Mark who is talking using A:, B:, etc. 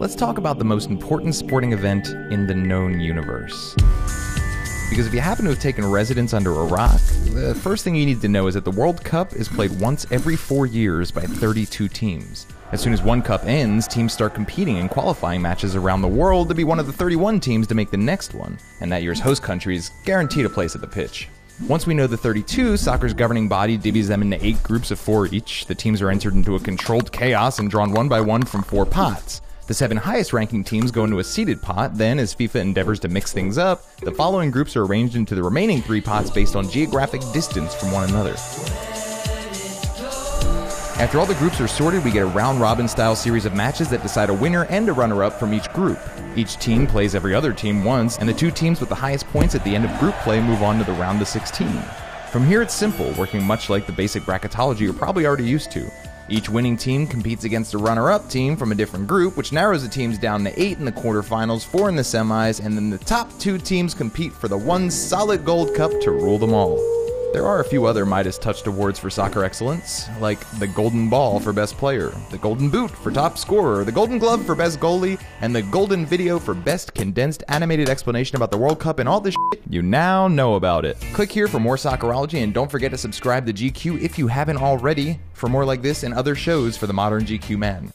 A: let's talk about the most important sporting event in the known universe. Because if you happen to have taken residence under a rock, the first thing you need to know is that the World Cup is played once every four years by 32 teams. As soon as one cup ends, teams start competing in qualifying matches around the world to be one of the 31 teams to make the next one, and that year's host country is guaranteed a place at the pitch. Once we know the 32, soccer's governing body divvies them into eight groups of four each. The teams are entered into a controlled chaos and drawn one by one from four pots. The seven highest ranking teams go into a seeded pot, then, as FIFA endeavors to mix things up, the following groups are arranged into the remaining three pots based on geographic distance from one another. After all the groups are sorted, we get a round robin style series of matches that decide a winner and a runner up from each group. Each team plays every other team once, and the two teams with the highest points at the end of group play move on to the round of 16. From here, it's simple, working much like the basic bracketology you're probably already used to. Each winning team competes against a runner up team from a different group, which narrows the teams down to eight in the quarterfinals, four in the semis, and then the top two teams compete for the one solid gold cup to rule them all. There are a few other Midas touched awards for soccer excellence, like the Golden Ball for Best Player, the Golden Boot for Top Scorer, the Golden Glove for Best Goalie, and the Golden Video for Best Condensed Animated Explanation about the World Cup and all the shit you now know about it. Click here for more Soccerology and don't forget to subscribe to GQ if you haven't already for more like this and other shows for the modern GQ man.